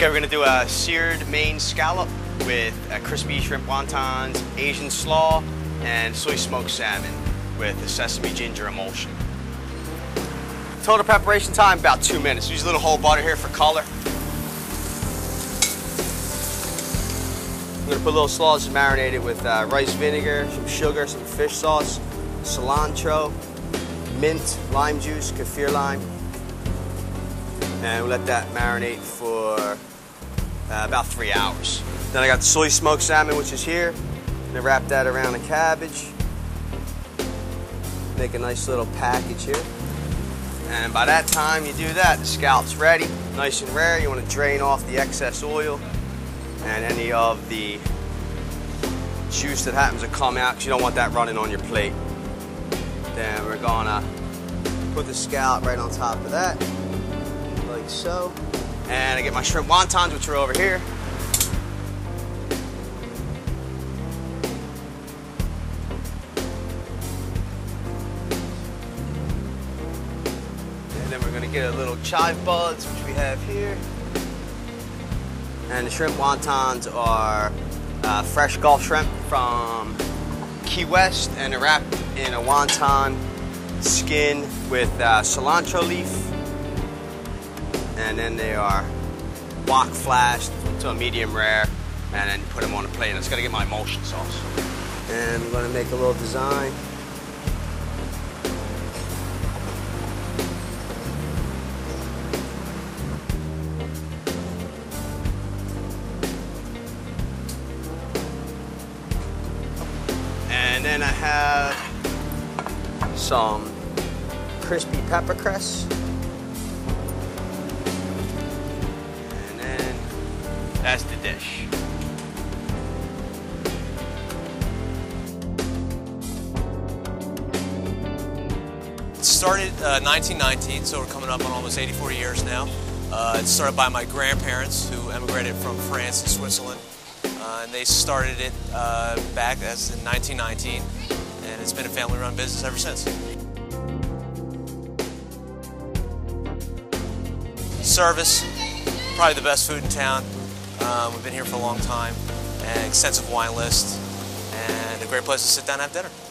do a seared Maine scallop with a crispy shrimp wontons, Asian slaw, and soy smoked salmon with a sesame ginger emulsion. Total preparation time, about two minutes. Use a little whole butter here for color. I'm gonna put a little sausage marinated with uh, rice vinegar, some sugar, some fish sauce, cilantro, mint, lime juice, kaffir lime. And we'll let that marinate for uh, about three hours. Then I got the soy smoked salmon, which is here. I'm gonna wrap that around the cabbage. Make a nice little package here. And by that time you do that, the scallop's ready, nice and rare. You wanna drain off the excess oil and any of the juice that happens to come out because you don't want that running on your plate. Then we're gonna put the scallop right on top of that, like so. And I get my shrimp wontons, which are over here. And then we're gonna get a little chive buds, which we have here. And the shrimp wontons are uh, fresh Gulf shrimp from Key West, and they're wrapped in a wonton skin with uh, cilantro leaf. And then they are wok flashed to a medium rare, and then put them on a plate. And it's gonna get my emulsion sauce. And I'm gonna make a little design. And then I have some crispy pepper cress. That's the dish. It started uh, 1919, so we're coming up on almost 84 years now. Uh, it started by my grandparents who emigrated from France and Switzerland. Uh, and they started it uh, back as in 1919, and it's been a family-run business ever since. Service, probably the best food in town. Um, we've been here for a long time, and extensive wine list, and a great place to sit down and have dinner.